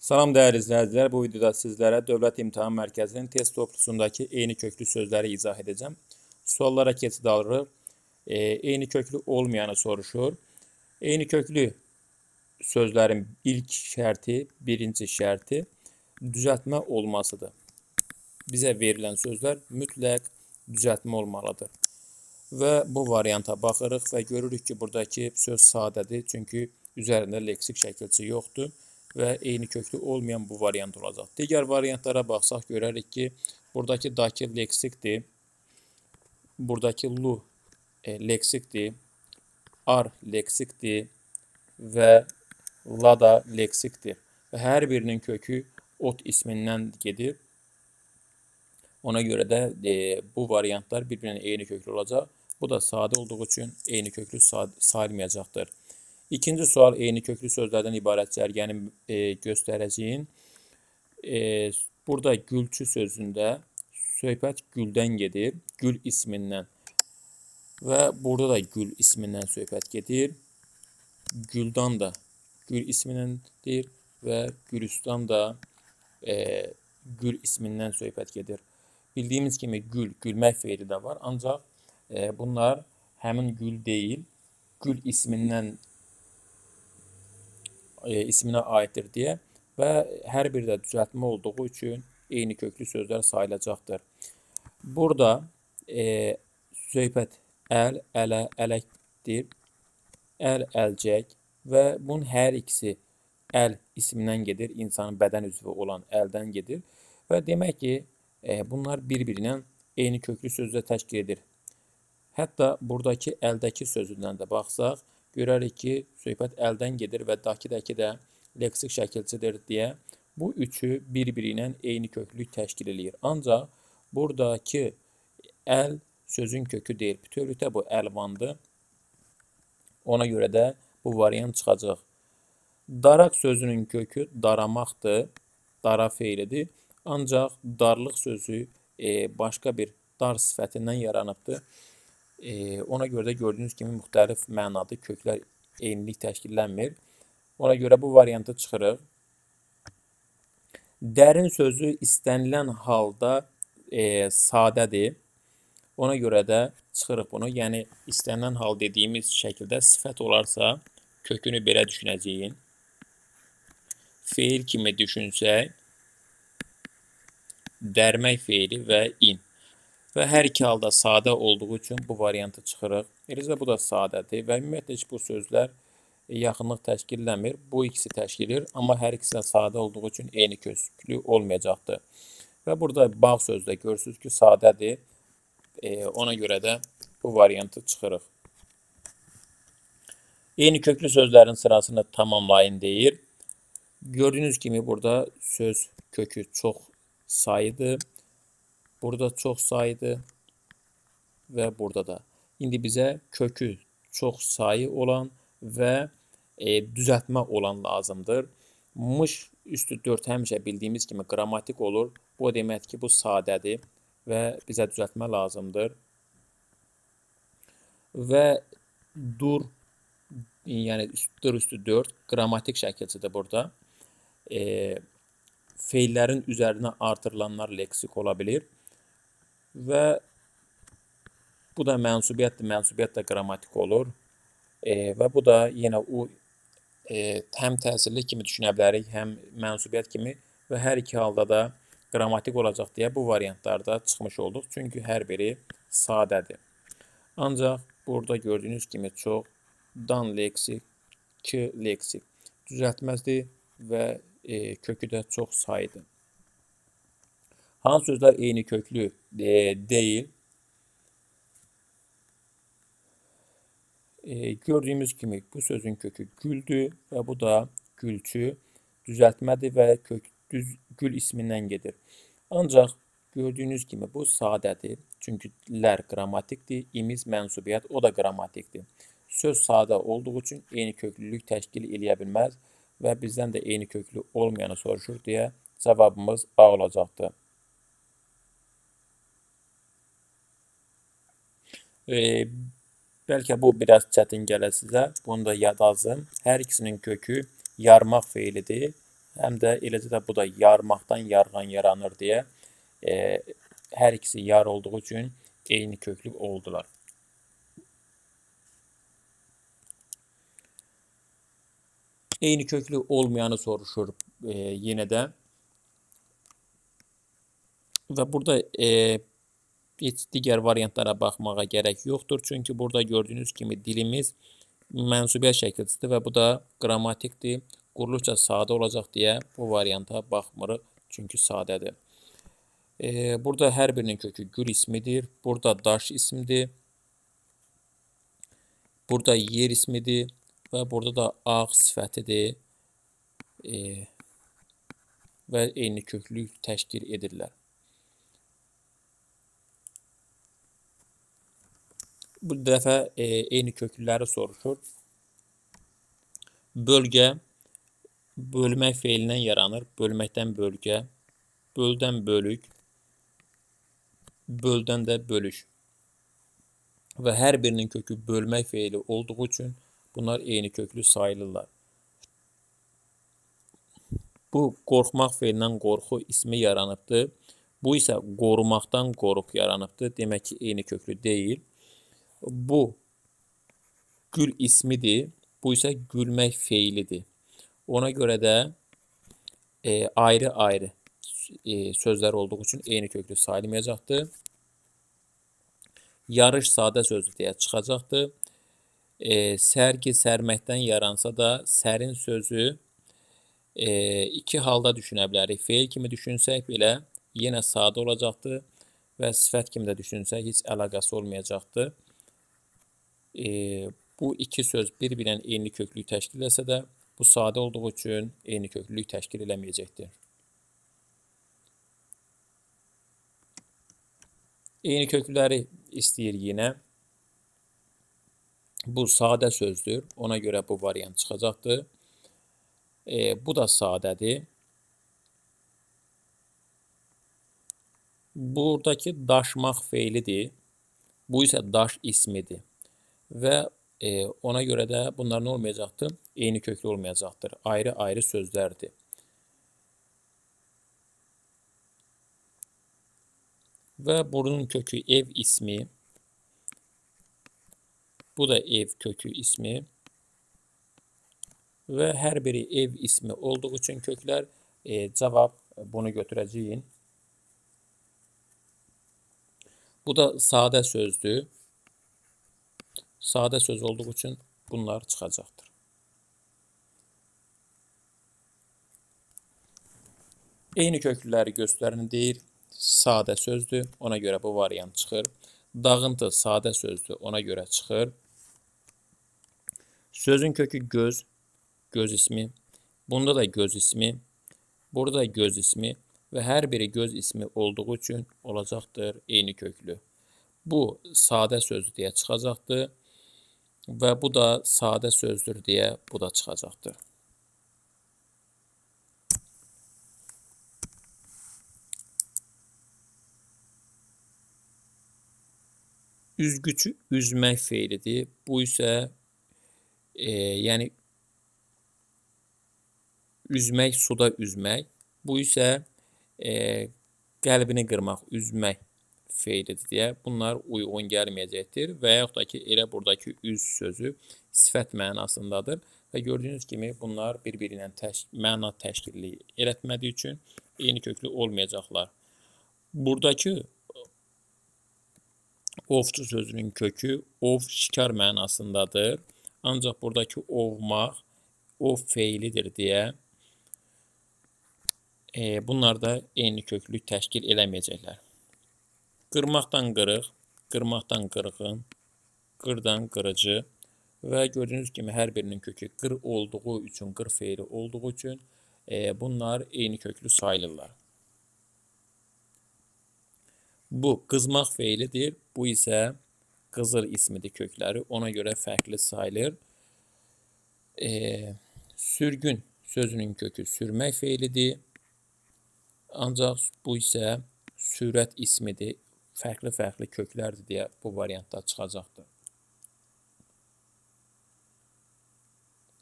Salam dəyərli izləyicilər, bu videoda sizlərə Dövlət İmtahan Mərkəzinin test toplusundakı eyni köklü sözləri izah edəcəm. Suallara keçid alırıq. E, eyni köklü olmayanı soruşur. Eyni köklü sözlərin ilk şərti, birinci şərti düzəltmə olmasıdır. Bizə verilən sözlər mütləq düzəltmə olmalıdır. Və bu varianta baxırıq və görürük ki, buradakı söz sadədir, çünki üzərində leksik şəkilçi yoxdur və eyni köklü olmayan bu variant olacaq. Digər variantlara baxsaq görərik ki, buradakı dakı leksikdir, buradakı lu e, leksikdir, ar leksikdir və la da leksikdir. Və hər birinin kökü ot ismindən gedir. Ona görə də e, bu variantlar bir-birinə eyni köklü olacaq. Bu da sadə olduğu üçün eyni köklü sayılmayacaqdır. İkinci sual eyni köklü sözlərdən ibarət cərgəni e, göstərəcəyim. E, burada gülçü sözündə söhbət güldən gedir, gül ismindən. Və burada da gül ismindən söhbət gedir. Güldan da gül isminəndir və Gülüstan da e, gül ismindən söhbət gedir. Bildiyimiz kimi gül, gülmək feili də var, ancaq e, bunlar həmin gül deyil, gül ismindən e, isminə aiddir deyə və hər bir də düzəltmə olduğu üçün eyni köklü sözlər sayılacaqdır. Burada e, söhbət əl, ələ, ələkdir. Əl, əlcək və bunun hər ikisi əl ismindən gedir, insanın bədən üzvü olan əldən gedir və demək ki, e, bunlar bir-birinə eyni köklü sözlə təşkil edir. Hətta buradakı əldəki sözündən də baxsaq, görərik ki, söhbət əldən gedir və dakidəki də leksik şəkilçidir deyə bu üçü bir-biri ilə eyni köklük təşkil eləyir. Ancaq buradakı əl sözün kökü deyil. Bütövlükdə bu əlvandır. Ona görə də bu variant çıxacaq. Daraq sözünün kökü daramaqdır. Dara feilidir. Ancaq darlıq sözü e, başqa bir dar sifətindən yaranıbdır. E, ona görə də gördüyünüz kimi müxtəlif mənalı köklər eynilik təşkillənmir. Ona görə bu variantı çıxırıq. Dərin sözü istənilən halda e, sadədir. Ona görə də çıxırıq bunu. Yəni, istənilən hal dediyimiz şəkildə sifət olarsa, kökünü belə düşünəcəyin. Feil kimi düşünsək, dərmək feili və in. Və hər iki halda sadə olduğu üçün bu variantı çıxırıq. Eləcə bu da sadədir və ümumiyyətlə heç bu sözlər yaxınlıq təşkilləmir. Bu ikisi təşkil edir, amma hər ikisi də sadə olduğu üçün eyni köklü olmayacaqdır. Və burada bağ sözdə görürsünüz ki, sadədir. E, ona görə də bu variantı çıxırıq. Eyni köklü sözlərin sırasını tamamlayın deyir. Gördüyünüz kimi burada söz kökü çox sayıdır. Burada çox sayıdır və burada da. İndi bizə kökü çox sayı olan və e, düzəltmə olan lazımdır. Mış üstü 4 həmişə bildiyimiz kimi qrammatik olur. Bu demək ki, bu sadədir və bizə düzəltmə lazımdır. Və dur, yəni dur üstü 4 qrammatik şəkilçidir burada. E, feillərin üzərinə artırılanlar leksik ola bilir. Və bu da mənsubiyyətdir. Mənsubiyyət də qrammatik olur. E, və bu da yenə o e, həm təsirli kimi düşünə bilərik, həm mənsubiyyət kimi və hər iki halda da qrammatik olacaq deyə bu variantlarda çıxmış olduq. Çünki hər biri sadədir. Ancaq burada gördüyünüz kimi çox dan leksik, ki leksik düzəltməzdir və e, kökü də çox sayıdır. Hansı sözlər eyni köklü e, deyil? E, gördüyümüz kimi bu sözün kökü güldür və bu da gülçü düzəltmədir və kök düz gül ismindən gedir. Ancaq gördüyünüz kimi bu sadədir. Çünki lər qrammatikdir, imiz mənsubiyyət, o da qrammatikdir. Söz sadə olduğu üçün eyni köklülük təşkil eləyə bilməz və bizdən də eyni köklü olmayanı soruşur deyə cavabımız A olacaqdır. E, bəlkə bu biraz çətin gələ sizə. Bunu da yad yazın. Hər ikisinin kökü yarmaq feilidir həm də eləcə də bu da yarmaqdan yarğan yaranır deyə e, hər ikisi yar olduğu üçün eyni köklü oldular. Eyni köklü olmayanı soruşur e, yenə də. Və burada e, heç digər variantlara baxmağa gərək yoxdur. Çünki burada gördüyünüz kimi dilimiz mənsubiyyət şəkilçisidir və bu da qrammatikdir. Quruluşca sadə olacaq deyə bu varianta baxmırıq. Çünki sadədir. E, burada hər birinin kökü gül ismidir. Burada daş ismidir. Burada yer ismidir. Və burada da ağ sifətidir. E, və eyni köklük təşkil edirlər. Bu dəfə e, eyni köklüləri soruşur. Bölgə bölmək feilindən yaranır. Bölməkdən bölgə, böldən bölük, böldən də bölük. Və hər birinin kökü bölmək feili olduğu üçün Bunlar eyni köklü sayılırlar. Bu qorxmaq feilindən qorxu ismi yaranıbdır. Bu isə qorumaqdan qoruq yaranıbdır. Demək ki, eyni köklü deyil. Bu gül ismidir. Bu isə gülmək feilidir. Ona görə də e, ayrı-ayrı e, sözlər olduğu üçün eyni köklü sayılmayacaqdır. Yarış sadə sözdür deyə çıxacaqdır e, sərgi sərməkdən yaransa da sərin sözü e, iki halda düşünə bilərik. Feil kimi düşünsək belə yenə sadə olacaqdır və sifət kimi də düşünsək heç əlaqəsi olmayacaqdır. E, bu iki söz bir-birinin eyni köklük təşkil etsə də bu sadə olduğu üçün eyni köklülük təşkil eləməyəcəkdir. Eyni köklüləri istəyir yenə. Bu sadə sözdür. Ona görə bu variant çıxacaqdır. E, bu da sadədir. Buradakı daşmaq feilidir. Bu isə daş ismidir. Və e, ona görə də bunlar nə olmayacaqdır? Eyni köklü olmayacaqdır. Ayrı-ayrı sözlərdir. Və bunun kökü ev ismi. Bu da ev kökü ismi. Və hər biri ev ismi olduğu üçün köklər e, cavab bunu götürəcəyin. Bu da sadə sözdür. Sadə söz olduğu üçün bunlar çıxacaqdır. Eyni köklüləri göstərin deyir. Sadə sözdür. Ona görə bu variant çıxır. Dağıntı sadə sözdür. Ona görə çıxır. Sözün kökü göz, göz ismi. Bunda da göz ismi. Burada göz ismi və hər biri göz ismi olduğu üçün olacaqdır eyni köklü. Bu sadə sözdür deyə çıxacaqdır və bu da sadə sözdür deyə bu da çıxacaqdır. Üzgücü üzmək feilidir. Bu isə e, yəni üzmək, suda üzmək. Bu isə e, qəlbini qırmaq, üzmək feilidir deyə bunlar uyğun gəlməyəcəkdir və yaxud da ki, elə buradakı üz sözü sifət mənasındadır və gördüyünüz kimi bunlar bir-biri ilə təş məna təşkilli elətmədiyi üçün eyni köklü olmayacaqlar. Buradakı ovçu sözünün kökü ov şikar mənasındadır. Ancaq buradakı ovmaq ov feilidir deyə e, bunlar da eyni köklük təşkil eləməyəcəklər. Qırmaqdan qırıq, qırmaqdan qırğın, qırdan qırıcı və gördüyünüz kimi hər birinin kökü qır olduğu üçün, qır feili olduğu üçün e, bunlar eyni köklü sayılırlar. Bu qızmaq feilidir. Bu isə Qızır ismidir kökləri. Ona görə fərqli sayılır. E, sürgün sözünün kökü sürmək feilidir. Ancaq bu isə sürət ismidir. Fərqli-fərqli köklərdir deyə bu variantda çıxacaqdır.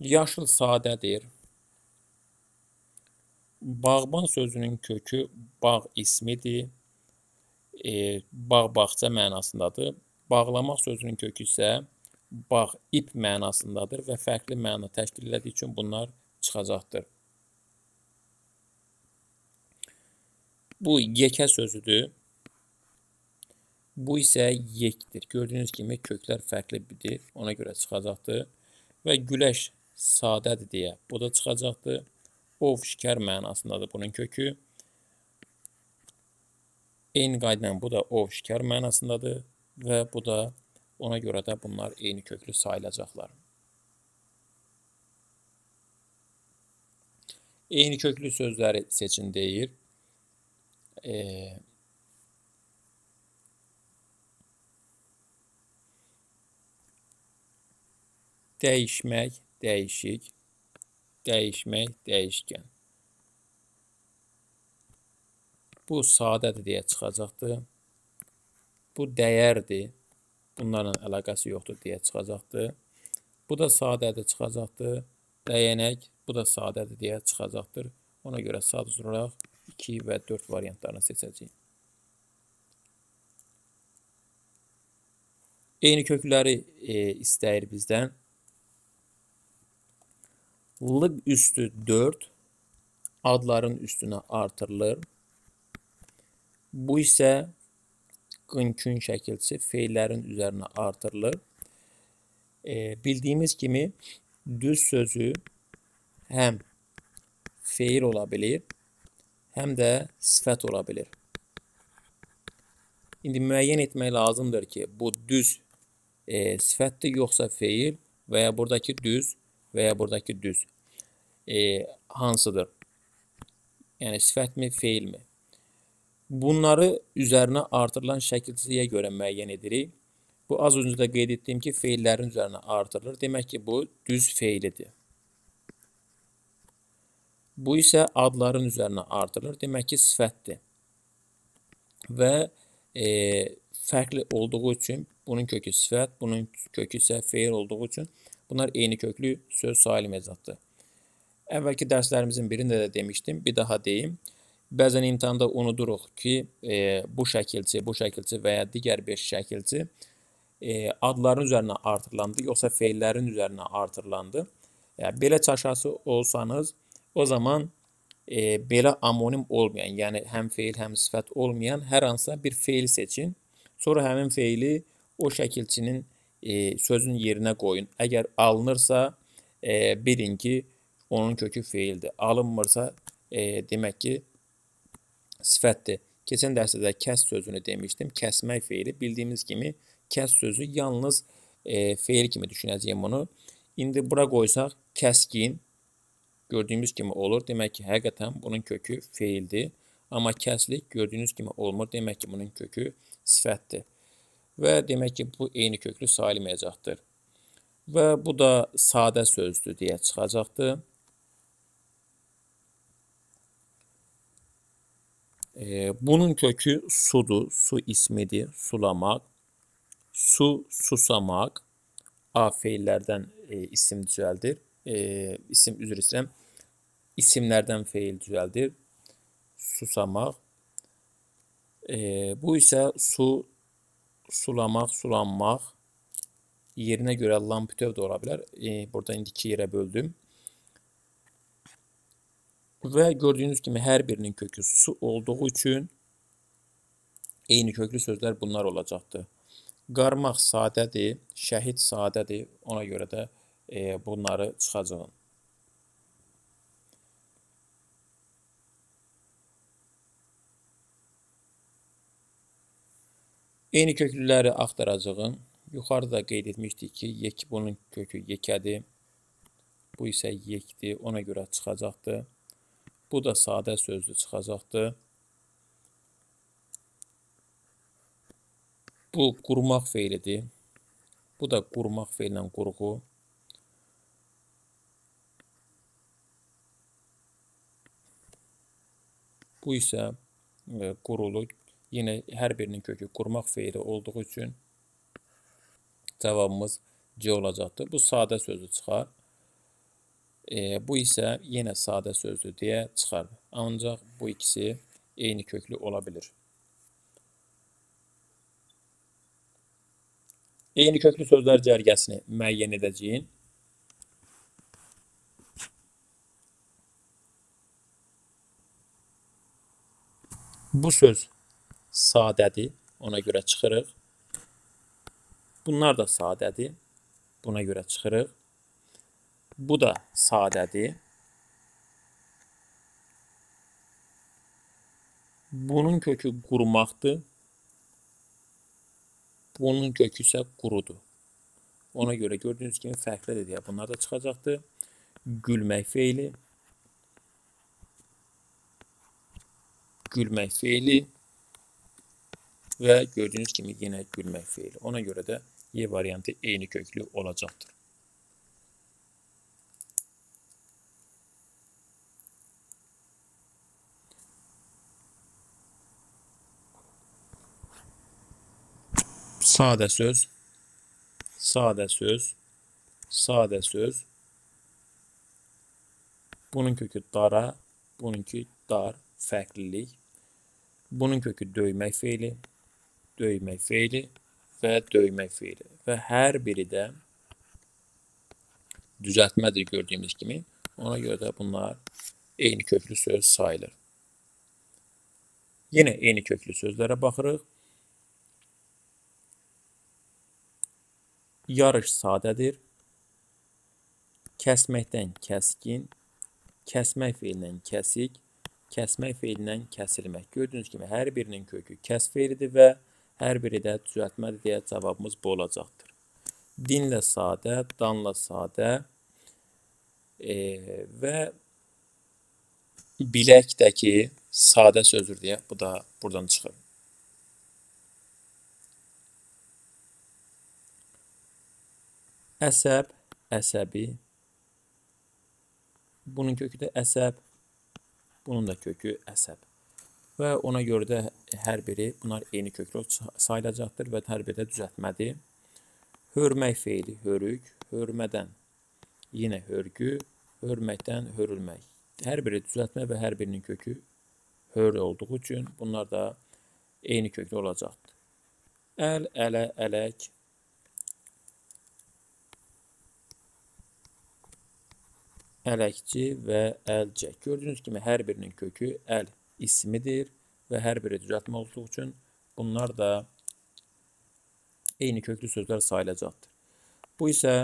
Yaşıl sadədir. Bağban sözünün kökü bağ ismidir. E, bağ bağça mənasındadır. Bağlamaq sözünün kökü isə bağ ip mənasındadır və fərqli məna təşkil etdiyi üçün bunlar çıxacaqdır. Bu yekə sözüdür. Bu isə yekdir. Gördüyünüz kimi köklər fərqlidir. Ona görə çıxacaqdır. Və güləş sadədir deyə bu da çıxacaqdır. Ov şikər mənasındadır bunun kökü. Eyni qayda bu da ov şikər mənasındadır və bu da ona görə də bunlar eyni köklü sayılacaqlar. Eyni köklü sözləri seçin deyir. E, dəyişmək, dəyişik, dəyişmək, dəyişkən. Bu sadədir deyə çıxacaqdır. Bu dəyərdir. Bunlarla əlaqəsi yoxdur deyə çıxacaqdır. Bu da sadədir çıxacaqdır. Dəyənək, bu da sadədir deyə çıxacaqdır. Ona görə sadəcə olaraq 2 və 4 variantlarını seçəcəyik. Eyni kökləri e, istəyir bizdən. Lıq üstü 4 adların üstünə artırılır. Bu isə qınkün şəkilçi feillərin üzərinə artırılır. E, bildiyimiz kimi düz sözü həm feil ola bilir, həm də sifət ola bilir. İndi müəyyən etmək lazımdır ki, bu düz e, sifətdir yoxsa feil və ya buradakı düz və ya buradakı düz e, hansıdır? Yəni sifətmi, feilmi? Bunları üzərinə artırılan şəkilçiyə görə müəyyən edirik. Bu az öncə də qeyd etdiyim ki, feillərin üzərinə artırılır. Demək ki, bu düz feilidir. Bu isə adların üzərinə artırılır. Demək ki, sifətdir. Və e, fərqli olduğu üçün bunun kökü sifət, bunun kökü isə feil olduğu üçün bunlar eyni köklü söz sayılmayacaqdır. Əvvəlki dərslərimizin birində də demişdim, bir daha deyim. Bəzən imtahanda unuduruq ki, e, bu şəkilçi, bu şəkilçi və ya digər bir şəkilçi e, adların üzərinə artırılandı, yoxsa feillərin üzərinə artırılandı. Yəni, belə çaşası olsanız, o zaman e, belə amonim olmayan, yəni həm feil, həm sifət olmayan hər hansısa bir feil seçin. Sonra həmin feili o şəkilçinin e, sözün yerinə qoyun. Əgər alınırsa, e, bilin ki, onun kökü feildir. Alınmırsa, e, demək ki, sifətdir. Keçən dərsdə də kəs sözünü demişdim. Kəsmək feili bildiyimiz kimi kəs sözü yalnız e, feil kimi düşünəcəyim bunu. İndi bura qoysaq kəskin gördüyümüz kimi olur. Demək ki, həqiqətən bunun kökü feildir. Amma kəslik gördüyünüz kimi olmur. Demək ki, bunun kökü sifətdir. Və demək ki, bu eyni köklü sayılmayacaqdır. Və bu da sadə sözdür deyə çıxacaqdır. E, bunun kökü sudur, su ismidir, sulamaq. Su, susamaq. A feillərdən e, isim düzəldir. E, isim üzr istəyirəm. İsimlərdən feil düzəldir. Susamaq. E, bu isə su, sulamaq, sulanmaq. Yerinə görə lampitöv də ola bilər. E, burada indi iki yerə böldüm. Və gördüyünüz kimi hər birinin kökü su olduğu üçün eyni köklü sözlər bunlar olacaqdır. Qarmaq sadədir, şəhid sadədir. Ona görə də e, bunları çıxacağım. Eyni köklüləri axtaracağım. Yuxarıda qeyd etmişdik ki, yek bunun kökü yekədir. Bu isə yekdir. Ona görə çıxacaqdır. Bu da sadə sözdür çıxacaqdır. Bu qurmaq feilidir. Bu da qurmaq feillə qurğu. Bu isə e, qurulu. Yenə hər birinin kökü qurmaq feili olduğu üçün cavabımız C olacaqdır. Bu sadə sözü çıxar. E, bu isə yenə sadə sözdür deyə çıxardı. Ancaq bu ikisi eyni köklü ola bilir. Eyni köklü sözlər cərgəsini müəyyən edəcəyin. Bu söz sadədir, ona görə çıxırıq. Bunlar da sadədir, buna görə çıxırıq. Bu da sadədir. Bunun kökü qurumaqdır. Bunun kökü isə qurudur. Ona görə gördüyünüz kimi fərqlidir deyə bunlar da çıxacaqdır. Gülmək feili, gülmək feili və gördüyünüz kimi yenə gülmək feili. Ona görə də Y variantı eyni köklü olacaqdır. Sadə söz, sadə söz, sadə söz. Bunun kökü dara, bununki dar, fərqlilik. Bunun kökü döymək feili, döymək feili və döymək feili. Və hər biri də düzəltmədir gördüyümüz kimi. Ona görə də bunlar eyni köklü söz sayılır. Yenə eyni köklü sözlərə baxırıq. Yarış sadədir. Kəsməkdən kəskin, kəsmək feilindən kəsik, kəsmək feilindən kəsilmək. Gördüyünüz kimi hər birinin kökü kəs feilidir və hər biri də düzəltmədir deyə cavabımız bu olacaqdır. Dinlə sadə, danla sadə e, və biləkdəki sadə sözdür deyə bu da buradan çıxır. Əsəb, əsəbi. Bunun kökü də əsəb. Bunun da kökü əsəb. Və ona görə də hər biri bunlar eyni köklü sayılacaqdır və hər biri də düzəltmədir. Hörmək feili hörük, hörmədən yenə hörgü, hörməkdən hörülmək. Hər biri düzəltmə və hər birinin kökü hör olduğu üçün bunlar da eyni köklü olacaqdır. Əl, ələ, ələk, ələkçi və əlcək. Gördüyünüz kimi hər birinin kökü əl ismidir və hər biri düzəltmə olduğu üçün bunlar da eyni köklü sözlər sayılacaqdır. Bu isə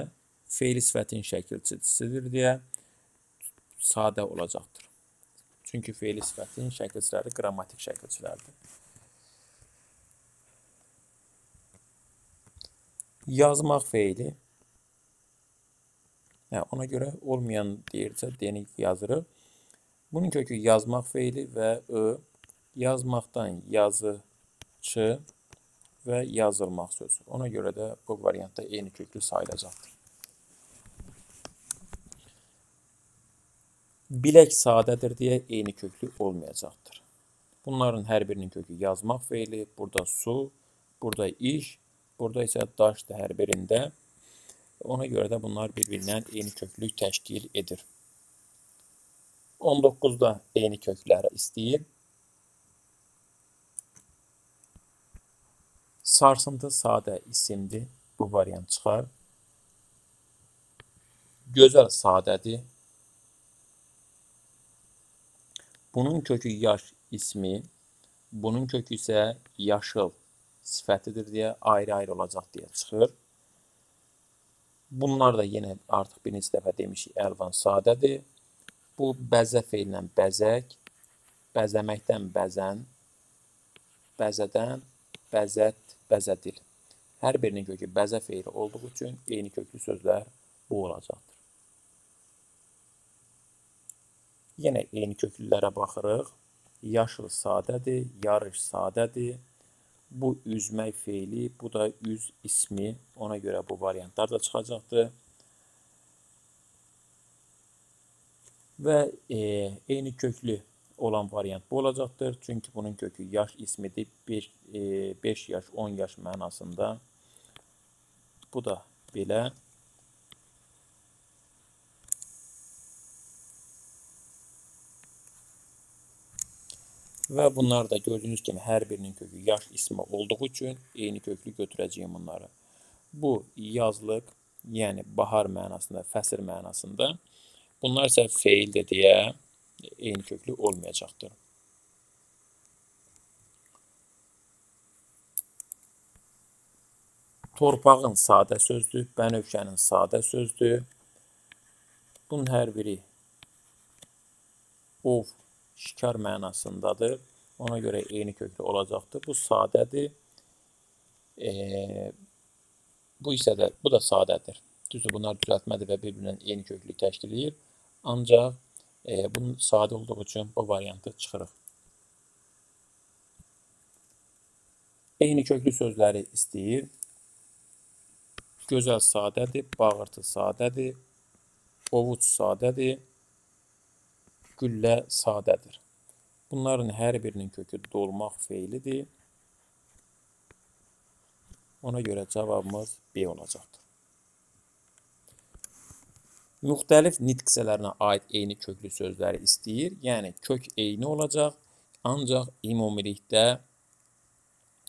feil sifətin şəkilçisidir deyə sadə olacaqdır. Çünki feil sifətin şəkilçiləri qrammatik şəkilçilərdir. Yazmaq feili Hə, ona görə olmayan deyirsə, D-ni yazırıq. Bunun kökü yazmaq feili və ö, yazmaqdan yazıçı və yazılmaq sözü. Ona görə də bu variantda eyni köklü sayılacaqdır. Bilək sadədir deyə eyni köklü olmayacaqdır. Bunların hər birinin kökü yazmaq feili, burada su, burada iş, burada isə daşdır hər birində. Ona görə də bunlar bir-birindən eyni köklük təşkil edir. 19-da eyni kökləri istəyir. Sarsıntı sadə isimdir. Bu variant çıxar. Gözəl sadədir. Bunun kökü yaş ismi, bunun kökü isə yaşıl sifətidir deyə ayrı-ayrı olacaq deyə çıxır. Bunlar da yenə artıq bir neçə dəfə demişik, əlvan sadədir. Bu bəzə feillə bəzək, bəzəməkdən bəzən, bəzədən bəzət, bəzədil. Hər birinin kökü bəzə feili olduğu üçün eyni köklü sözlər bu olacaqdır. Yenə eyni köklülərə baxırıq. Yaşıl sadədir, yarış sadədir. Bu üzmək feili, bu da üz ismi. Ona görə bu variantlar da çıxacaqdır. Və e, eyni köklü olan variant bu olacaqdır. Çünki bunun kökü yaş ismidir. 5 e, yaş, 10 yaş mənasında. Bu da belə. Və bunlar da gördüyünüz kimi hər birinin kökü yaş ismi olduğu üçün eyni köklü götürəcəyim bunları. Bu yazlıq, yəni bahar mənasında, fəsir mənasında. Bunlar isə feildir deyə eyni köklü olmayacaqdır. Torpağın sadə sözdür, bənövşənin sadə sözdür. Bunun hər biri ov, şikar mənasındadır. Ona görə eyni köklü olacaqdır. Bu sadədir. E, bu isə də bu da sadədir. Düzdür, bunlar düzəltmədir və bir-birindən eyni köklü təşkil edir. Ancaq e, bunun sadə olduğu üçün bu variantı çıxırıq. Eyni köklü sözləri istəyir. Gözəl sadədir, bağırtı sadədir, ovuc sadədir, güllə sadədir. Bunların hər birinin kökü dolmaq feilidir. Ona görə cavabımız B olacaqdır. Müxtəlif nitq hissələrinə aid eyni köklü sözləri istəyir. Yəni kök eyni olacaq, ancaq ümumilikdə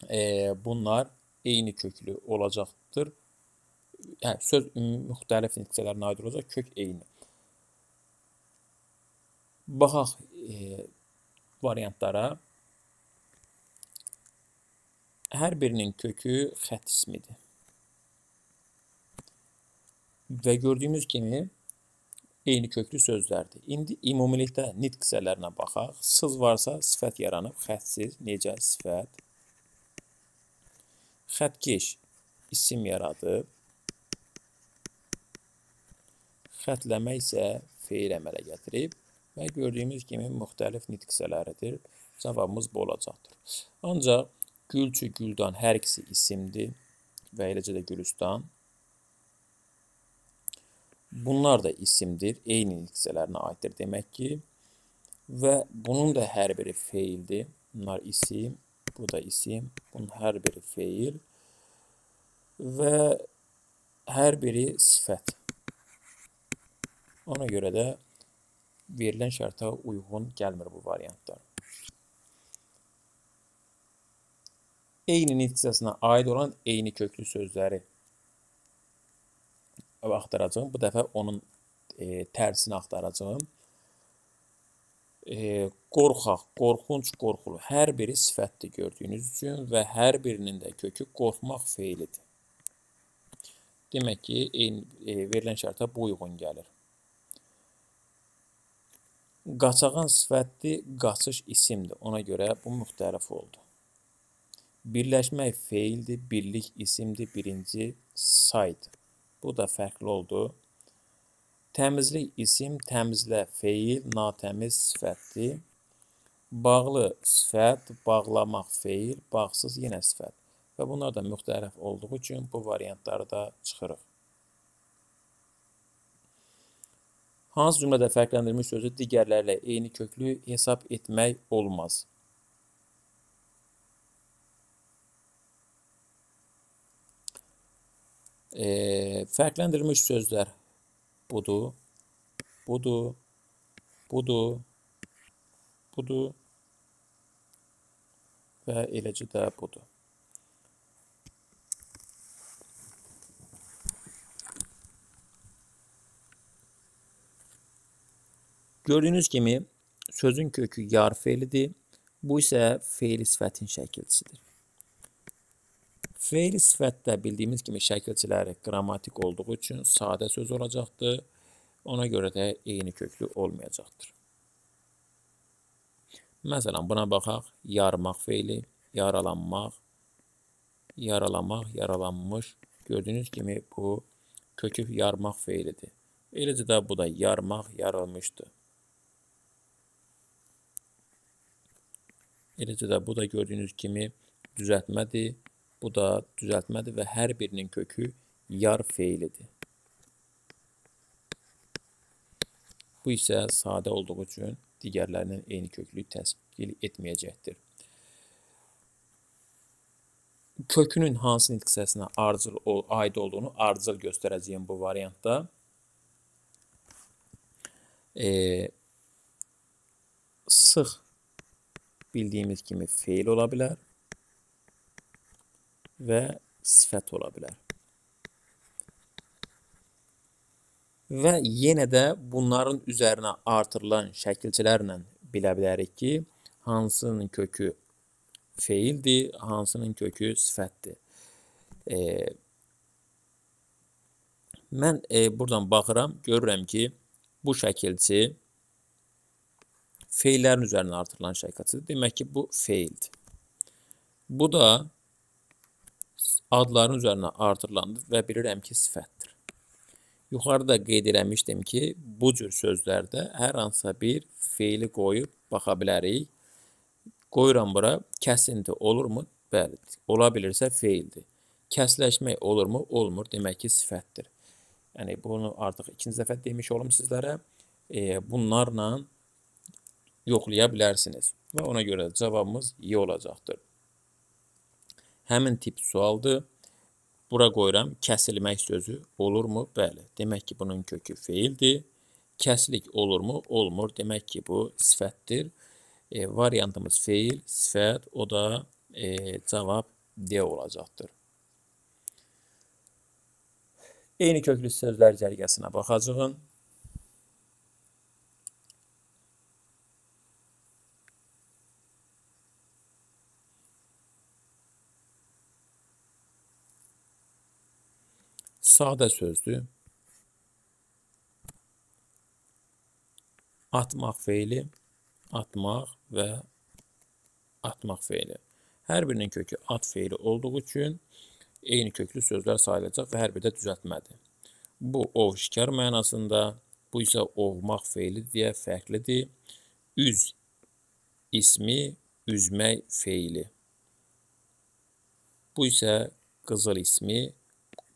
e, bunlar eyni köklü olacaqdır. Hə, söz müxtəlif nitq hissələrinə aid olacaq, kök eyni. Baxaq e, variantlara. Hər birinin kökü xət ismidir. Və gördüyümüz kimi eyni köklü sözlərdir. İndi ümumilikdə nitq hissələrinə baxaq. Sız varsa sifət yaranıb, xətsiz necə sifət? Xətkeş isim yaradıb. Xətləmə isə feil əmələ gətirib və gördüyümüz kimi müxtəlif nitq hissələridir. Cavabımız bu olacaqdır. Ancaq Gülçü, Güldan hər ikisi isimdir və eləcə də Gülüstan. Bunlar da isimdir, eyni hissələrinə aiddir demək ki. Və bunun da hər biri feildir. Bunlar isim, bu da isim, bunun hər biri feil. Və hər biri sifət. Ona görə də verilən şərtə uyğun gəlmir bu variantlar. Eyni nitq hissəsinə aid olan eyni köklü sözləri axtaracağım. Bu dəfə onun e, tərsini axtaracağım. E, qorxaq, qorxunc, qorxulu. Hər biri sifətdir gördüyünüz üçün və hər birinin də kökü qorxmaq feilidir. Demək ki, eyni, e, verilən şərtə bu uyğun gəlir. Qaçağan sifətdir, qaçış isimdir. Ona görə bu müxtəlif oldu. Birləşmək feildir, birlik isimdir, birinci saydır. Bu da fərqli oldu. Təmizlik isim, təmizlə feil, natəmiz sifətdir. Bağlı sifət, bağlamaq feil, bağsız yenə sifət. Və bunlar da müxtəlif olduğu üçün bu variantları da çıxırıq. Hansı cümlədə fərqləndirilmiş sözü digərlərlə eyni köklü hesab etmək olmaz? E, fərqləndirilmiş sözlər budur, budur, budur, budur və eləcə də budur. Gördüyünüz kimi sözün kökü yar feilidir. Bu isə feili sifətin şəkilçisidir. Feil sifətdə bildiyimiz kimi şəkilçiləri qrammatik olduğu üçün sadə söz olacaqdır. Ona görə də eyni köklü olmayacaqdır. Məsələn, buna baxaq. Yarmaq feili, yaralanmaq, yaralamaq, yaralanmış. Gördüyünüz kimi bu kökü yarmaq feilidir. Eləcə də bu da yarmaq, yarılmışdır. Eləcə də bu da gördüyünüz kimi düzəltmədir. Bu da düzəltmədir və hər birinin kökü yar feilidir. Bu isə sadə olduğu üçün digərlərinin eyni köklü təşkil etməyəcəkdir. Kökünün hansı nitq hissəsinə ardıcıl aid olduğunu ardıcıl göstərəcəyim bu variantda. E, sıx bildiyimiz kimi feil ola bilər və sifət ola bilər. Və yenə də bunların üzərinə artırılan şəkilçilərlə bilə bilərik ki, hansının kökü feildir, hansının kökü sifətdir. E, mən e, buradan baxıram, görürəm ki, bu şəkilçi feillərin üzərinə artırılan şəkilçidir. Demək ki, bu feildir. Bu da adların üzərinə artırılandır və bilirəm ki, sifətdir. Yuxarıda qeyd eləmişdim ki, bu cür sözlərdə hər hansısa bir feili qoyub baxa bilərik. Qoyuram bura, kəsinti olurmu? Bəli, ola bilirsə feildir. Kəsləşmək olurmu? Olmur, demək ki, sifətdir. Yəni, bunu artıq ikinci dəfə demiş olum sizlərə. E, bunlarla yoxlaya bilərsiniz. Və ona görə cavabımız Y olacaqdır. Həmin tip sualdır. Bura qoyuram, kəsilmək sözü olurmu? Bəli. Demək ki, bunun kökü feildir. Kəslik olurmu? Olmur. Demək ki, bu sifətdir. E, variantımız feil, sifət, o da e, cavab D olacaqdır. Eyni köklü sözlər cərgəsinə baxacağım. Sadə sözdür. Atmaq feili, atmaq və atmaq feili. Hər birinin kökü at feili olduğu üçün eyni köklü sözlər sayılacaq və hər biri də düzəltmədir. Bu ov şikar mənasında, bu isə ovmaq feili deyə fərqlidir. Üz ismi üzmək feili. Bu isə qızıl ismi,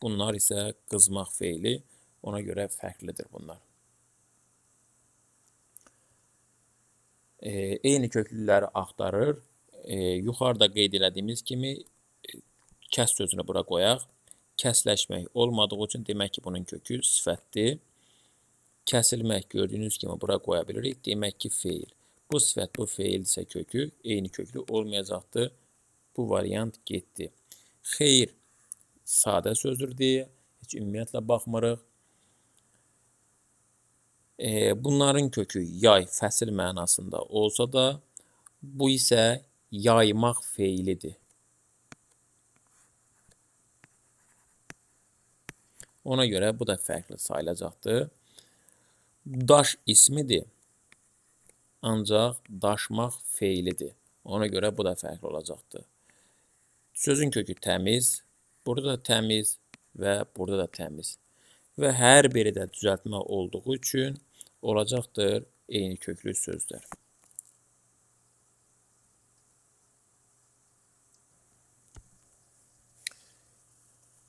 bunlar isə qızmaq feili. Ona görə fərqlidir bunlar. E, eyni köklüləri axtarır. E, yuxarıda qeyd elədiyimiz kimi kəs sözünü bura qoyaq. Kəsləşmək olmadığı üçün demək ki, bunun kökü sifətdir. Kəsilmək gördüyünüz kimi bura qoya bilirik. Demək ki, feil. Bu sifət, bu feildirsə kökü eyni köklü olmayacaqdır. Bu variant getdi. Xeyr sadə sözdür deyə heç ümumiyyətlə baxmırıq. E, bunların kökü yay, fəsil mənasında olsa da, bu isə yaymaq feilidir. Ona görə bu da fərqli sayılacaqdır. Daş ismidir. Ancaq daşmaq feilidir. Ona görə bu da fərqli olacaqdır. Sözün kökü təmiz, burada da təmiz və burada da təmiz. Və hər biri də düzəltmə olduğu üçün olacaqdır eyni köklü sözlər.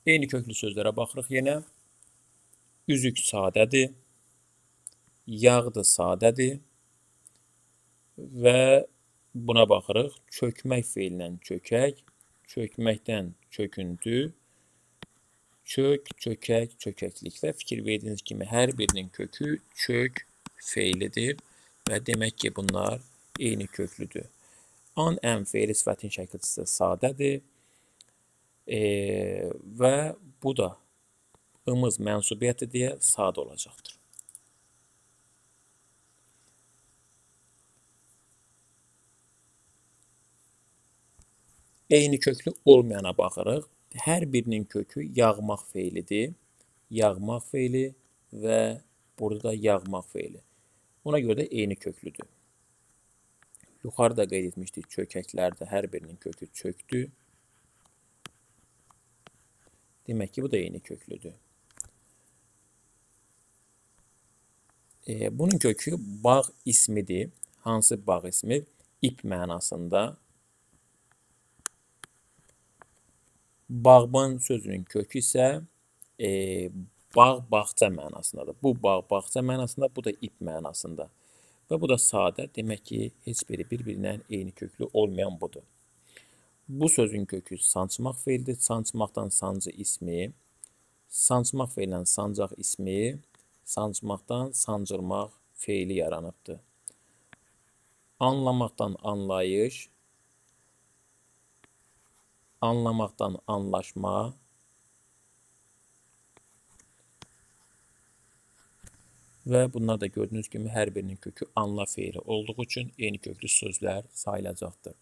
Eyni köklü sözlərə baxırıq yenə. Üzük sadədir. Yağdır sadədir. Və buna baxırıq. Çökmək feilindən çökək, çökməkdən çöküntü, çök, çökək, çökəklik və fikir verdiyiniz kimi hər birinin kökü çök feilidir və demək ki, bunlar eyni köklüdür. An, ən feili sifətin şəkilçisi sadədir. E, və bu da ımız mənsubiyyəti deyə sadə olacaqdır. Eyni köklü olmayana baxırıq. Hər birinin kökü yağmaq feilidir. Yağmaq feili və burada da yağmaq feili. Ona görə də eyni köklüdür. Yuxarıda qeyd etmişdik çökəklərdə hər birinin kökü çöktü. Demək ki, bu da eyni köklüdür. E, bunun kökü bağ ismidir. Hansı bağ ismi? İp mənasında. Bağban sözünün kökü isə e, bağ, bağça mənasındadır. Bu bağ, bağça mənasında, bu da ip mənasında. Və bu da sadə, demək ki, heç biri bir-birindən eyni köklü olmayan budur. Bu sözün kökü sancmaq feildir. Sancmaqdan sancı ismi, sancmaq feilindən sancaq ismi, sancmaqdan sancırmaq feili yaranıbdır. Anlamaktan anlayış, anlamaktan anlaşma, ve bunlar da gördüğünüz gibi her birinin kökü anla fiili olduğu için yeni köklü sözler sayılacaktır.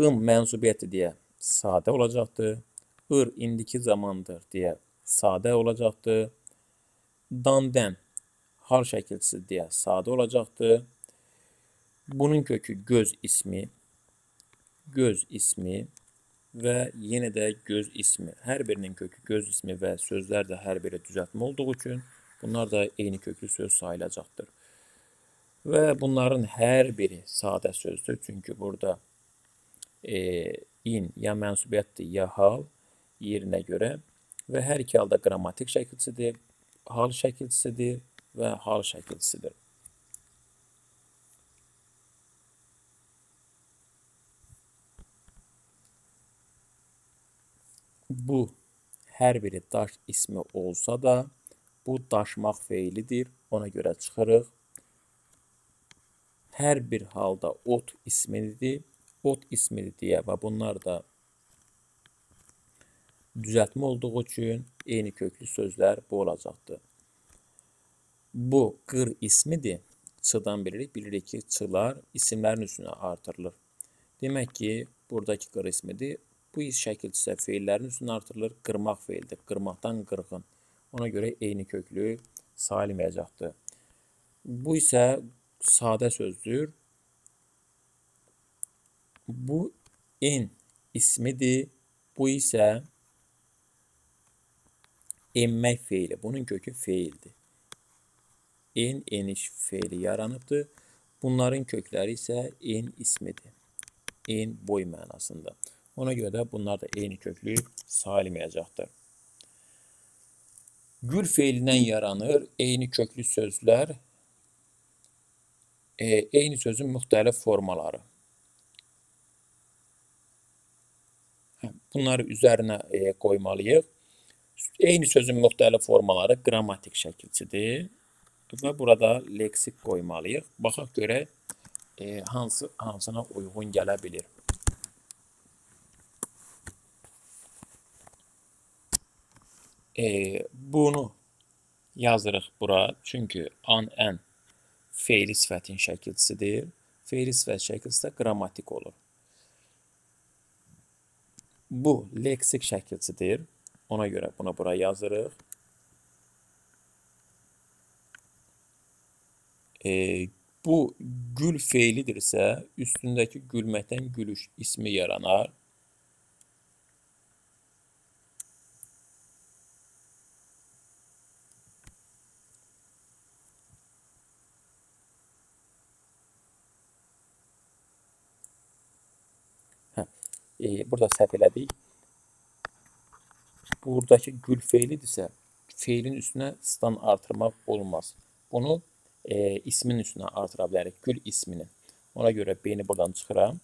ım mensubiyyəti diye sade olacaktır. Ir indiki zamandır diye sade olacaktır. Danden hal şəkilçisi diye sade olacaktır. Bunun kökü göz ismi, göz ismi ve yine de göz ismi. Her birinin kökü göz ismi ve sözler de her biri düzeltme olduğu için bunlar da eyni köklü söz sayılacaktır. Ve bunların her biri sade sözdür. Çünkü burada e, in ya mensubiyyətdir ya hal yerine göre ve her iki halda qrammatik şəkilçisidir, hal şəkilçisidir ve hal şəkilçisidir. Bu her biri daş ismi olsa da bu daşmaq feilidir. Ona göre çıxırıq. Her bir halda ot ismidir. Ot ismidir diye ve bunlar da düzeltme olduğu için eyni köklü sözler bu olacaqdır. Bu qır ismidir. Çıdan bilirik. Bilirik ki, çılar isimlerin üstüne artırılır. Demək ki, buradakı qır ismidir. Bu iz şəkilçisə feillərin üstünə artırılır. Qırmaq feildir. Qırmaqdan qırğın. Ona görə eyni köklü sayılmayacaqdır. Bu isə sadə sözdür. Bu en ismidir. Bu isə emmək feili. Bunun kökü feildir. En eniş feili yaranıbdır. Bunların kökləri isə en ismidir. En boy mənasında. Ona göre de bunlar da eyni köklü sayılmayacaqdır. Gül feilindən yaranır eyni köklü sözler, e, eyni sözün müxtəlif formaları. Bunları üzərinə e, qoymalıyıq. Eyni sözün müxtəlif formaları qrammatik şəkilçidir və burada leksik qoymalıyıq. Baxaq görə e, hansı hansına uyğun gələ bilir. E, bunu yazırıq bura. Çünki an, ən feili sifətin şəkilçisidir. Feili sifət şəkilçisi də qrammatik olur. Bu leksik şəkilçidir. Ona görə bunu bura yazırıq. E, bu gül feilidirsə, üstündəki gülməkdən gülüş ismi yaranar. e, burada səhv elədik. Buradakı gül feilidirsə, feilin üstünə stan artırmaq olmaz. Bunu e, ismin üstünə artıra bilərik, gül ismini. Ona görə beyni buradan çıxıram.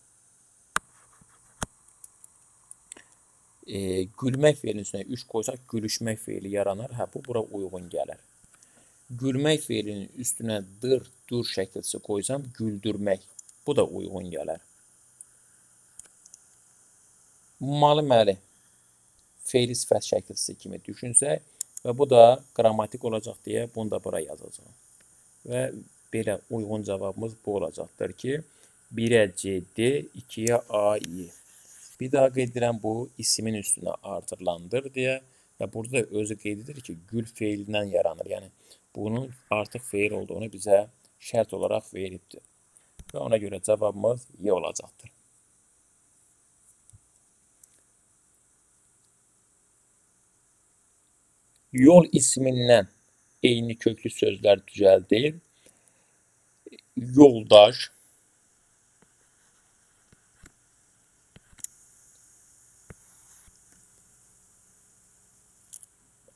E, gülmək feilinin üstünə 3 qoysaq, gülüşmək feili yaranır. Hə, bu bura uyğun gəlir. Gülmək feilinin üstünə dır, dur şəkilçisi qoysam, güldürmək. Bu da uyğun gəlir. Malı-məli feili sifət şəkilçisi kimi düşünsək və bu da qrammatik olacaq deyə bunu da bura yazacağam. Və belə uyğun cavabımız bu olacaqdır ki, 1-ə CD, 2-yə AI. Bir daha qeyd edirəm, bu isimin üstünə artırılandır deyə və burada özü qeyd edir ki, gül feilindən yaranır. Yəni, bunun artıq feil olduğunu bizə şərt olaraq veribdir. Və ona görə cavabımız Y olacaqdır. Yol ismindən eyni köklü sözlər düzəldir. Yoldaş,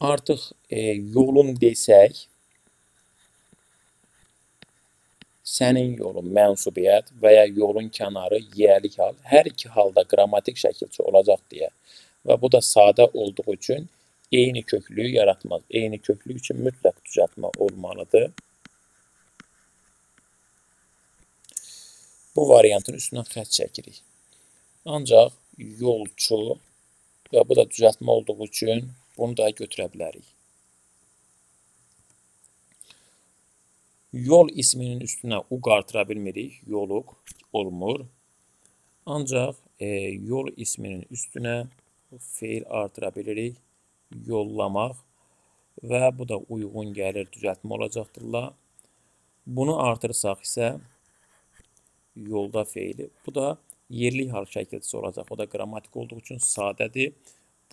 artıq e, yolun desək, sənin yolun mənsubiyyət və ya yolun kənarı yiyəlik hal, hər iki halda qrammatik şəkilçi olacaq deyə və bu da sadə olduğu üçün eyni köklüyü yaratmaz. Eyni köklük üçün mütləq düzəltmə olmalıdır. bu variantın üstündən xətt çəkirik. Ancaq yolçu və bu da düzəltmə olduğu üçün bunu da götürə bilərik. Yol isminin üstünə uq artıra bilmirik. Yoluq olmur. Ancaq e, yol isminin üstünə feil artıra bilirik. Yollamaq və bu da uyğun gəlir düzəltmə olacaqdırlar. Bunu artırsaq isə yolda feili. Bu da yerli hal şəkilçisi olacaq. O da qrammatik olduğu üçün sadədir.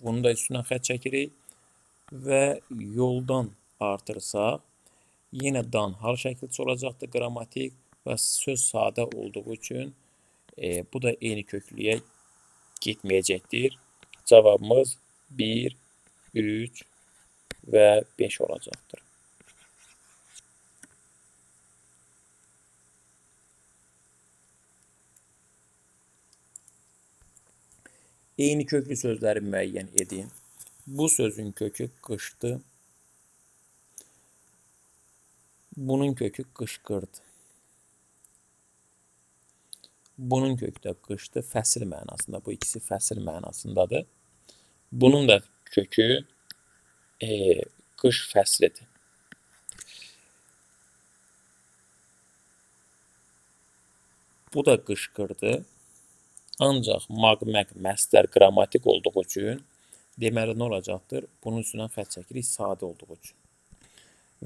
Bunu da üstünə xət çəkirik və yoldan artırsaq yenə dan hal şəkilçisi olacaqdır qrammatik və söz sadə olduğu üçün e, bu da eyni köklüyə getməyəcəkdir. Cavabımız 1, 3 və 5 olacaqdır. Eyni köklü sözləri müəyyən edin. Bu sözün kökü qışdı. Bunun kökü qışqırdı. Bunun kökü də qışdı, fəsil mənasında. Bu ikisi fəsil mənasındadır. Bunun da kökü e, qış fəslidir. Bu da qışqırdı. Ancaq maqmək məstər qrammatik olduğu üçün deməli nə olacaqdır? Bunun üstünə xətt çəkirik sadə olduğu üçün.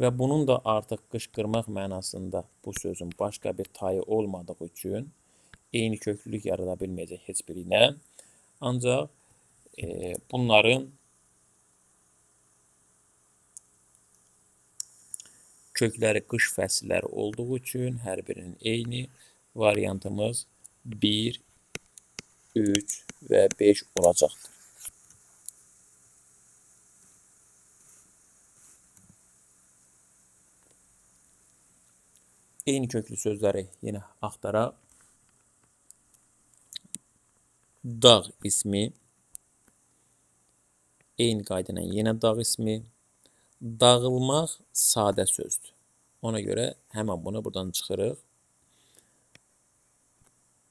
Və bunun da artıq qışqırmaq mənasında bu sözün başqa bir tayı olmadığı üçün eyni köklülük yarada bilməyəcək heç biri ilə. Ancaq e, bunların kökləri qış fəsilləri olduğu üçün hər birinin eyni variantımız 1, 3 və 5 olacaqdır. Eyni köklü sözləri yenə axtaraq. Dağ ismi, eyni qayda ilə yenə dağ ismi, dağılmaq sadə sözdür. Ona görə həmən bunu buradan çıxırıq.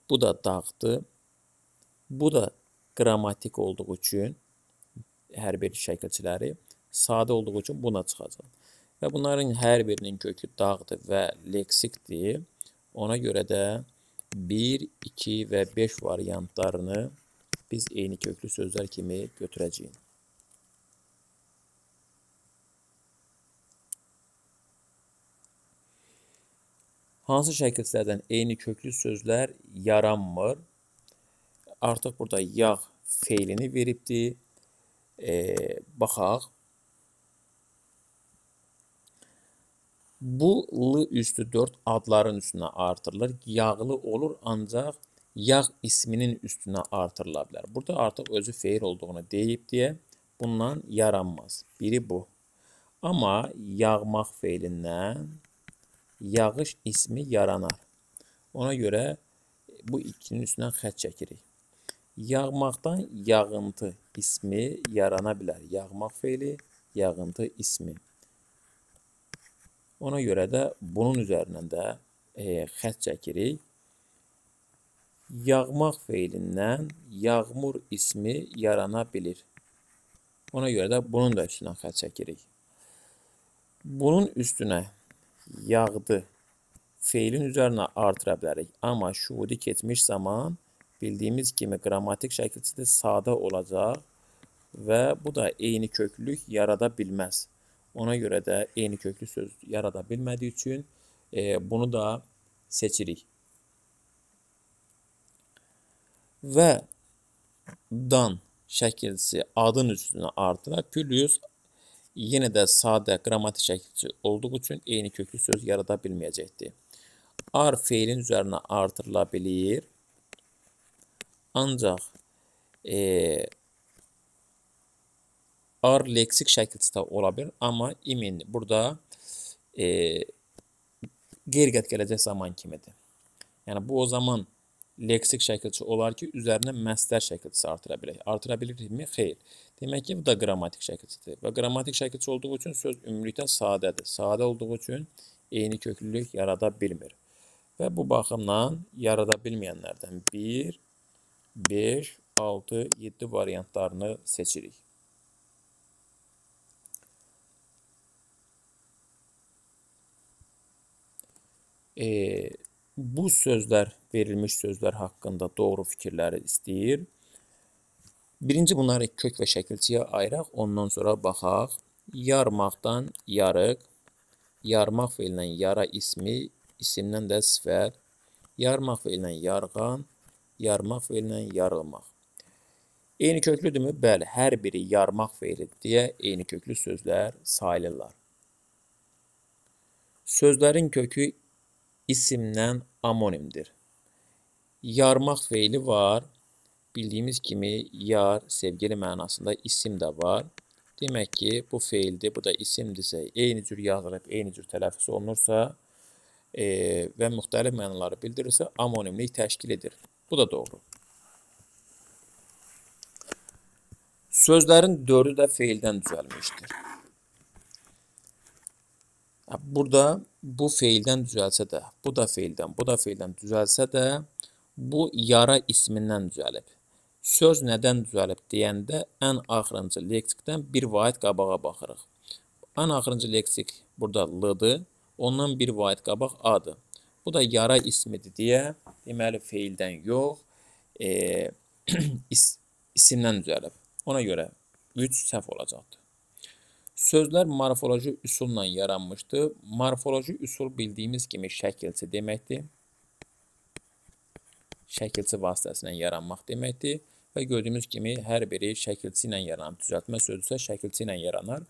Bu da dağdır. Bu da qrammatik olduğu üçün hər bir şəkilçiləri sadə olduğu üçün buna çıxacaq. Və bunların hər birinin kökü dağdır və leksikdir. Ona görə də 1, 2 və 5 variantlarını biz eyni köklü sözlər kimi götürəcəyik. Hansı şəkilçilərdən eyni köklü sözlər yaranmır? artıq burada yağ feilini veribdir. E, baxaq. Bu l üstü 4 adların üstünə artırılır. Yağlı olur ancaq yağ isminin üstünə artırıla bilər. Burada artıq özü feil olduğunu deyib deyə bundan yaranmaz. Biri bu. Amma yağmaq feilindən yağış ismi yaranar. Ona görə bu ikinin üstündən xət çəkirik. Yağmaqdan yağıntı ismi yarana bilər. Yağmaq feili, yağıntı ismi. Ona görə də bunun üzərindən də e, xət çəkirik. Yağmaq feilindən yağmur ismi yarana bilir. Ona görə də bunun da üstünə xət çəkirik. Bunun üstünə yağdı feilin üzərinə artıra bilərik. Amma şuhudi keçmiş zaman Bildiyimiz kimi qrammatik şəkilçisi sadə olacaq və bu da eyni köklülük yarada bilməz. Ona görə də eyni köklü söz yarada bilmədiyi üçün e, bunu da seçirik. Və dan şəkilçisi adın üstünə artıraq, plus yenə də sadə qrammatik şəkilçi olduğu üçün eyni köklü söz yarada bilməyəcəkdir. Ar feilin üzərinə artırıla bilir. Ancaq e, ar leksik şəkilçisi də ola bilər, amma imin burada e, qeyri-qət gələcək zaman kimidir. Yəni bu o zaman leksik şəkilçi olar ki, üzərinə məstər şəkilçisi artıra bilək. Artıra bilirikmi? Xeyr. Demək ki, bu da qrammatik şəkilçidir. Və qrammatik şəkilçi olduğu üçün söz ümumilikdə sadədir. Sadə olduğu üçün eyni köklülük yarada bilmir. Və bu baxımdan yarada bilməyənlərdən 1, 5, 6, 7 variantlarını seçirik. E, bu sözlər, verilmiş sözlər haqqında doğru fikirləri istəyir. Birinci bunları kök və şəkilçiyə ayıraq, ondan sonra baxaq. Yarmaqdan yarıq, yarmaq feilindən yara ismi, isimdən də sifət, yarmaq feilindən yarğan, yarmaq feilindən yarılmaq. Eyni köklüdürmü? Bəli, hər biri yarmaq feilidir deyə eyni köklü sözlər sayılırlar. Sözlərin kökü isimdən amonimdir. Yarmaq feili var. Bildiyimiz kimi yar, sevgili mənasında isim də var. Demək ki, bu feildir, bu da isimdirsə, eyni cür yazılıb, eyni cür tələffüz olunursa e, və müxtəlif mənaları bildirirsə, amonimlik təşkil edir. Bu da doğru. Sözlərin dördü də feildən düzəlmişdir. Burada bu feildən düzəlsə də, bu da feildən, bu da feildən düzəlsə də, bu yara ismindən düzəlib. Söz nədən düzəlib deyəndə ən axırıncı leksikdən bir vahid qabağa baxırıq. Ən axırıncı leksik burada l-dır, ondan bir vahid qabaq a-dır. Bu da yara ismidir deyə, deməli feildən yox, e, is, isimdən düzəlib. Ona görə 3 səhv olacaqdır. Sözlər morfoloji üsulla yaranmışdır. Morfoloji üsul bildiyimiz kimi şəkilçi deməkdir. Şəkilçi vasitəsilə yaranmaq deməkdir. Və gördüyümüz kimi hər biri şəkilçi ilə yaranan düzəltmə sözüsə şəkilçi ilə yaranar.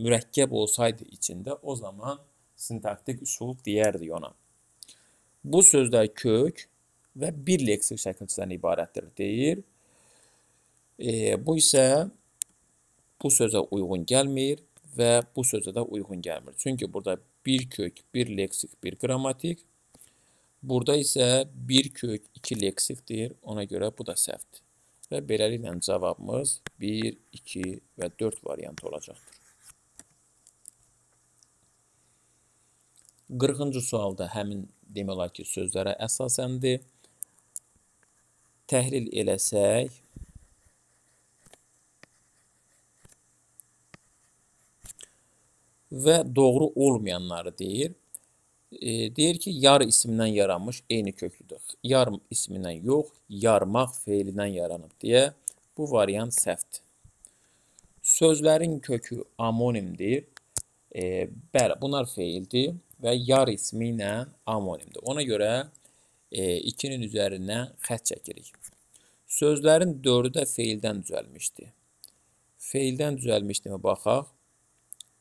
Mürəkkəb olsaydı içində o zaman sintaktik üsul deyərdik ona. Bu sözlər kök və bir leksik şəkilçidən ibarətdir deyir. E, bu isə bu sözə uyğun gəlmir və bu sözə də uyğun gəlmir. Çünki burada bir kök, bir leksik, bir qrammatik. Burada isə bir kök, iki leksikdir. Ona görə bu da səhvdir. Və beləliklə cavabımız 1, 2 və 4 variant olacaqdır. 40-cı sualda həmin demək olar ki, sözlərə əsasəndir. Təhlil eləsək, və doğru olmayanları deyir. E, deyir ki, yar ismindən yaranmış eyni köklüdür. Yar ismindən yox, yarmaq feilindən yaranıb deyə bu variant səhvdir. Sözlərin kökü amonimdir. E, bəli, bunlar feildir və yar ismi ilə amonimdir. Ona görə e, 2-nin üzərindən xət çəkirik. Sözlərin dördü də feildən düzəlmişdi. Feildən düzəlmişdimi baxaq.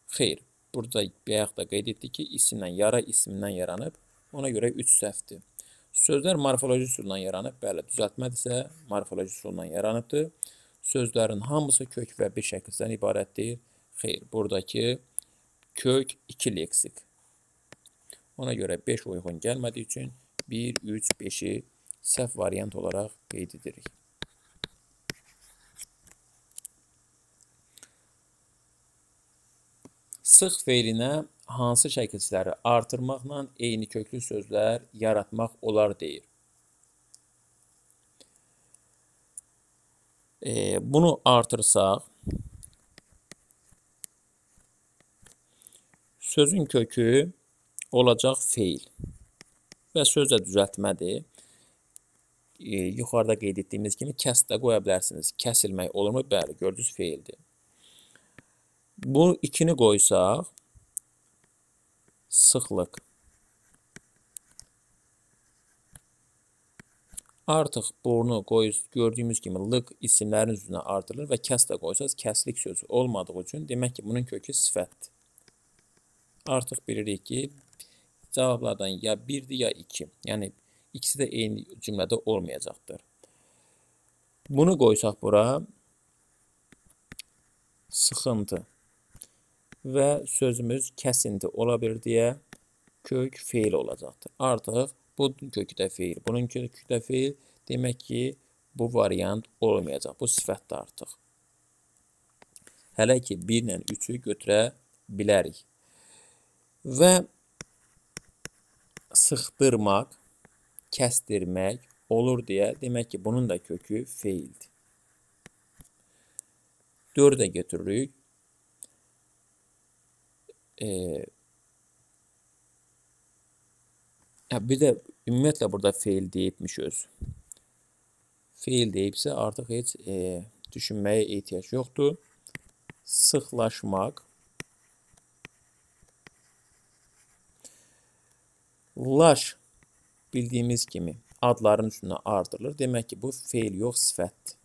Xeyr, Burada bayaq da qeyd etdik ki, isimlə, yara ismindən yaranıb. Ona görə 3 səhvdir. Sözlər morfoloji üsulla yaranıb. Bəli, düzəltmədirsə morfoloji üsulla yaranıbdır. Sözlərin hamısı kök və bir şəkildən ibarətdir. Xeyr, buradakı kök 2 leksik. Ona görə 5 uyğun gəlmədiyi üçün 1, 3, 5-i səhv variant olaraq qeyd edirik. Sıx feilinə hansı şəkilçiləri artırmaqla eyni köklü sözlər yaratmaq olar deyir. E, bunu artırsaq, sözün kökü olacaq feil və söz də düzəltmədir. E, yuxarıda qeyd etdiyimiz kimi kəs də qoya bilərsiniz. Kəsilmək olurmu? Bəli, gördünüz feildir. Bu ikini qoysaq, sıxlıq. Artıq burnu qoy, gördüyümüz kimi lıq isimlərin üzünə artırılır və kəs də qoysaz kəslik sözü olmadığı üçün demək ki, bunun kökü sifətdir. Artıq bilirik ki, cavablardan ya 1-dir ya 2. Yəni ikisi də eyni cümlədə olmayacaqdır. Bunu qoysaq bura sıxıntı və sözümüz kəsinti ola bilər deyə kök feil olacaqdır. Artıq bu kökdə feil, bunun kökdə feil demək ki, bu variant olmayacaq. Bu sifətdir artıq. Hələ ki 1 ilə 3-ü götürə bilərik. Və sıxdırmaq kəsdirmək olur deyə, demək ki, bunun da kökü feildir. 4-ə götürürük. E, hə, bir də ümumiyyətlə burada feil deyibmiş öz. Feil deyibsə artıq heç e, düşünməyə ehtiyac yoxdur. Sıxlaşmaq. Laş bildiyimiz kimi adların üstünə artırılır. Demək ki, bu feil yox, sifətdir.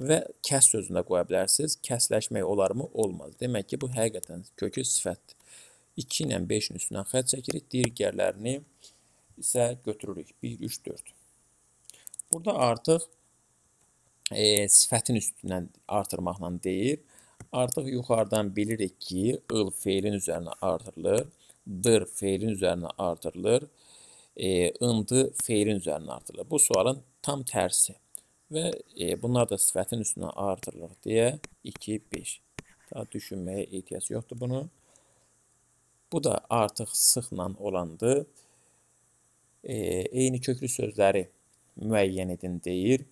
Və kəs sözünə qoya bilərsiniz. Kəsləşmək olarmı? Olmaz. Demək ki, bu həqiqətən kökü sifətdir. 2 ilə 5-in üstündən xətt çəkirik. Digərlərini isə götürürük. 1, 3, 4. Burada artıq e, sifətin üstündən artırmaqla deyir. Artıq yuxarıdan bilirik ki, ıl feilin üzərinə artırılır dır feilin üzərinə artırılır, e, ındı feilin üzərinə artırılır. Bu sualın tam tərsi və e, bunlar da sifətin üstünə artırılır deyə 2, 5. Daha düşünməyə ehtiyac yoxdur bunu. Bu da artıq sıxla olandır. E, eyni köklü sözləri müəyyən edin deyir.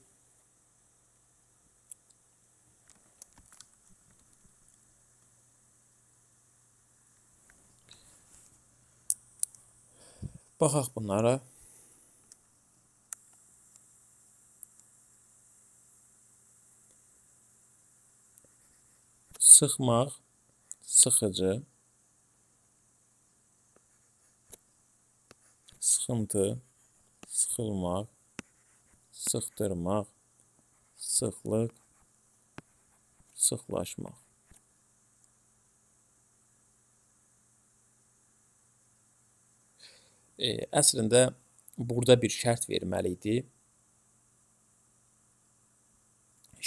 Baxaq bunlara. Sıxmaq, sıxıcı, sıxıntı, sıxılmaq, sıxdırmaq, sıxlıq, sıxlaşmaq. E, əslində burada bir şərt verməli idi.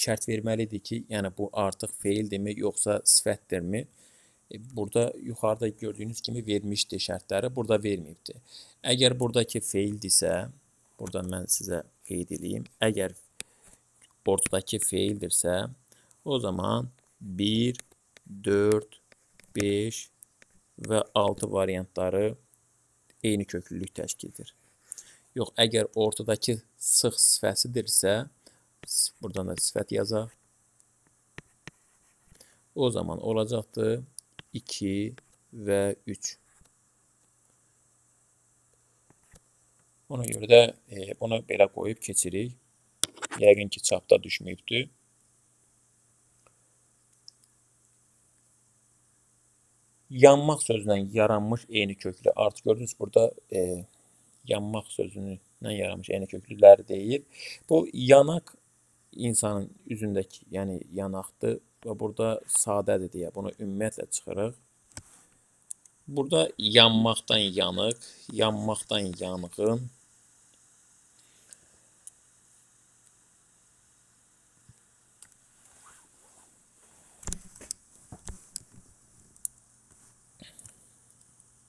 Şərt verməli idi ki, yəni bu artıq feildirmi, yoxsa sifətdirmi? E, burada yuxarıda gördüyünüz kimi vermişdi şərtləri, burada verməyibdi. Əgər buradakı feildirsə, burada mən sizə qeyd edeyim. Əgər ortadakı feildirsə, o zaman 1, 4, 5 və 6 variantları eyni köklülük təşkil edir. Yox, əgər ortadakı sıx sifəsidirsə, buradan da sifət yazaq. O zaman olacaqdır 2 və 3. Ona görə də e, bunu belə qoyub keçirik. Yəqin ki, çapda düşməyibdir. yanmaq sözündən yaranmış eyni köklü artıq gördünüz burada e, yanmaq sözündən yaranmış eyni köklüləri deyir. Bu yanaq insanın üzündəki, yəni yanaqdır və burada sadədir deyə bunu ümumiyyətlə çıxırıq. Burada yanmaqdan yanıq, yanmaqdan yanğın,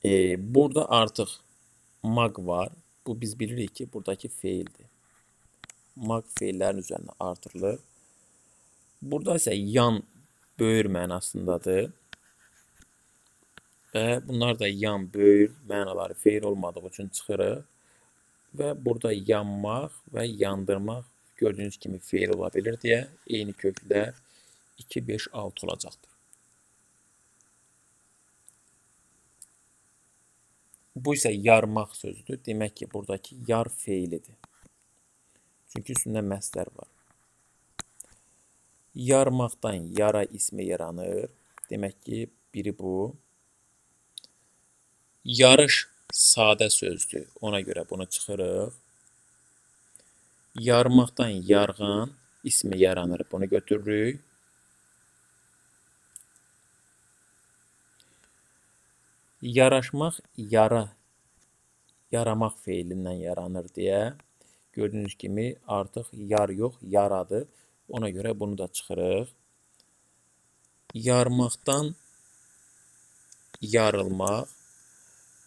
E, burada artıq mag var. Bu biz bilirik ki, buradakı feildir. Mag feillərin üzərinə artırılır. Burada isə yan böyür mənasındadır. Və bunlar da yan böyür mənaları feil olmadığı üçün çıxırıq. Və burada yanmaq və yandırmaq gördüyünüz kimi feil ola bilir deyə eyni kökdə 2, 5, 6 olacaqdır. Bu isə yarmaq sözüdür. Demək ki, buradakı yar feilidir. Çünki üstündə məsdər var. Yarmaqdan yara ismi yaranır. Demək ki, biri bu. Yarış sadə sözdür. Ona görə bunu çıxırıq. Yarmaqdan yarğan ismi yaranır. Bunu götürürük. Yaraşmaq yara, yaramaq feilindən yaranır deyə gördüyünüz kimi artıq yar yox, yaradır. Ona görə bunu da çıxırıq. Yarmaqdan yarılmaq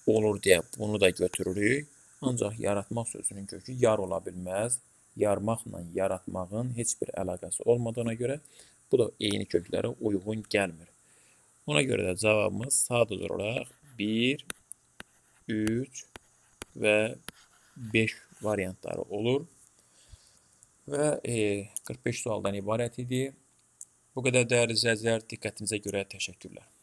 olur deyə bunu da götürürük. Ancaq yaratmaq sözünün kökü yar ola bilməz. Yarmaqla yaratmağın heç bir əlaqəsi olmadığına görə bu da eyni köklərə uyğun gəlmir. Ona görə də cavabımız sadəcə olaraq 1, 3 və 5 variantları olur. Və e, 45 sualdan ibarət idi. Bu qədər dəyərli izləyicilər, diqqətinizə görə təşəkkürlər.